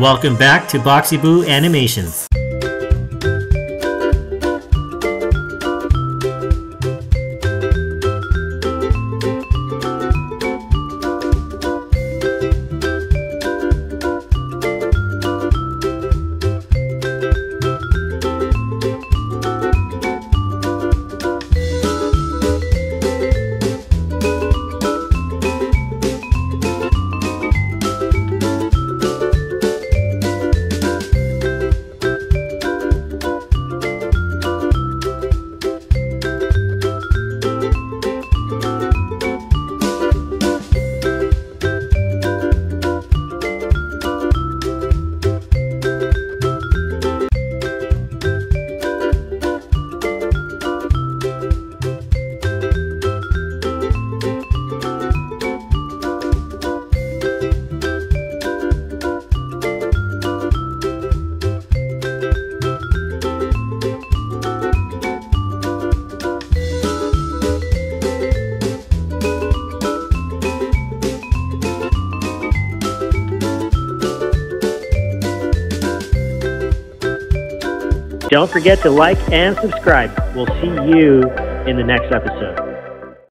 Welcome back to Boxy Boo Animations. Don't forget to like and subscribe. We'll see you in the next episode.